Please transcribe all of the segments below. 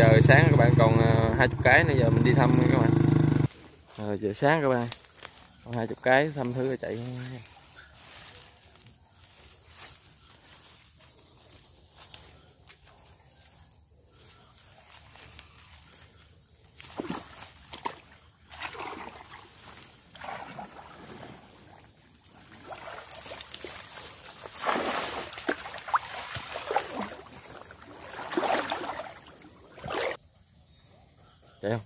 giờ sáng các bạn còn ờ, hai chục cái nữa giờ mình đi thăm các bạn. Rồi giờ sáng các bạn còn hai chục cái thăm thứ rồi chạy không chạy không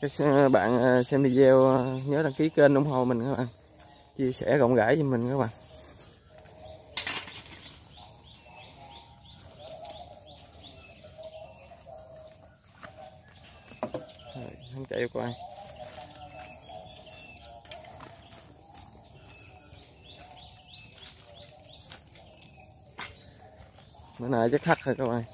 các ờ, bạn ờ, xem video ờ, nhớ đăng ký kênh ủng hộ mình các bạn. Chia sẻ rộng rãi cho mình các bạn. Không chạy qua bữa nay chắc thắt rồi các bạn.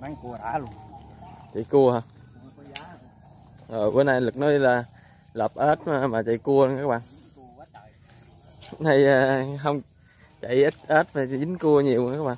Bán cua đã luôn. Chạy cua hả? Rồi bữa nay lực nói là lợp ếch mà, mà chạy cua nữa các bạn. Này ờ, không chạy ít ếch mà dính cua nhiều nữa các bạn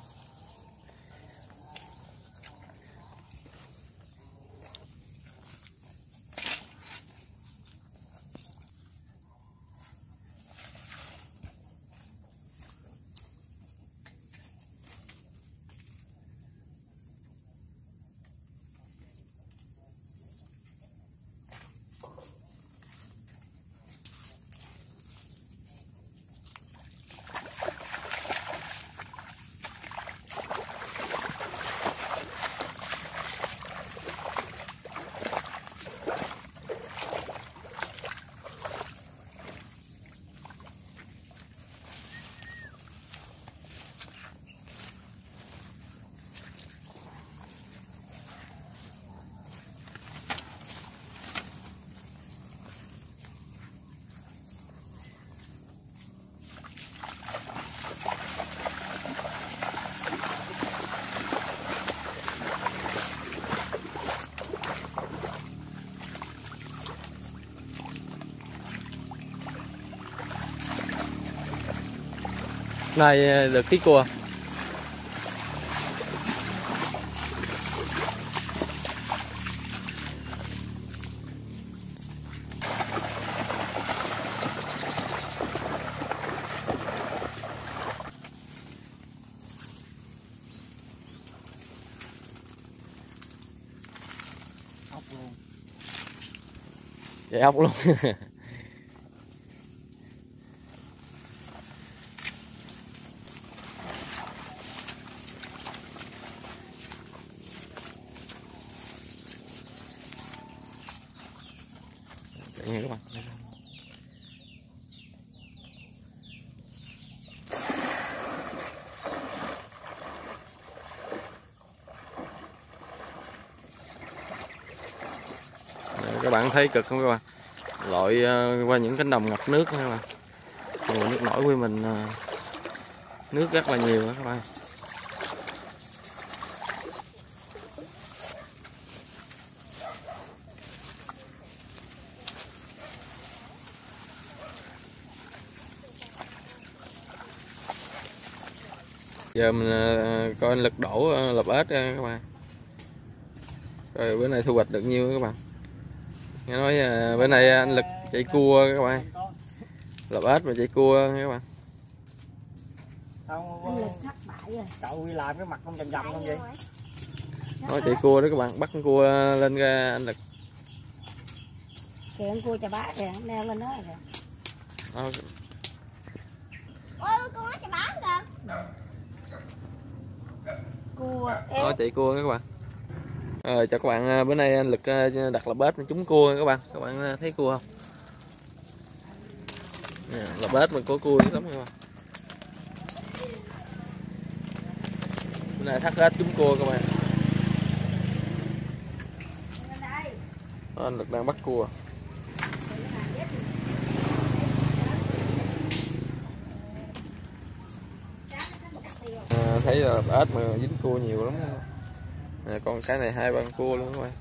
này được cái cua. Ốc luôn. Chạy ốc luôn. chạy nha các bạn. Các bạn thấy cực không các bạn? Lội ờ, qua những cánh đồng ngập nước các bạn. Nước nổi của mình ờ, nước rất là nhiều các bạn. Giờ mình ờ, coi lực đổ ờ, lợp ếch ờ, các bạn. Rồi bữa nay thu hoạch được nhiêu các bạn? Nghe nói bữa nay anh lực chạy cua các bạn. Lợp ếch mà chạy cua nha các bạn. Cậu đi làm cái mặt không chầm chầm không vậy? Nói chạy cua đó các bạn bắt con cua lên ra anh lực. Kìa con cua chà bá kìa, leo lên đó kìa. Đó, Ôi con nói cho bán kìa Cua ờ, chạy cua các bạn. À, chào các bạn bữa nay anh lực à, đặt là bếp trúng cua các bạn. Các bạn à, thấy cua không? Là bếp mình mà có cua dữ lắm các bạn bữa nay thắt hết trúng cua các bạn. Ờ, anh lực đang bắt cua. Thấy là ếch mà dính cua nhiều lắm. Nè, con cái này hai ba cua luôn các bạn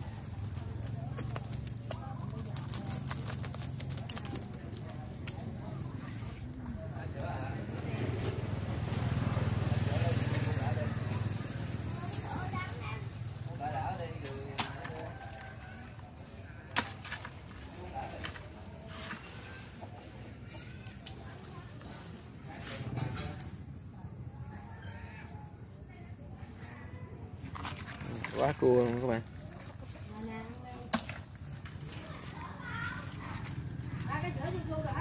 quá cua luôn các bạn. Ba cái sữa su su rồi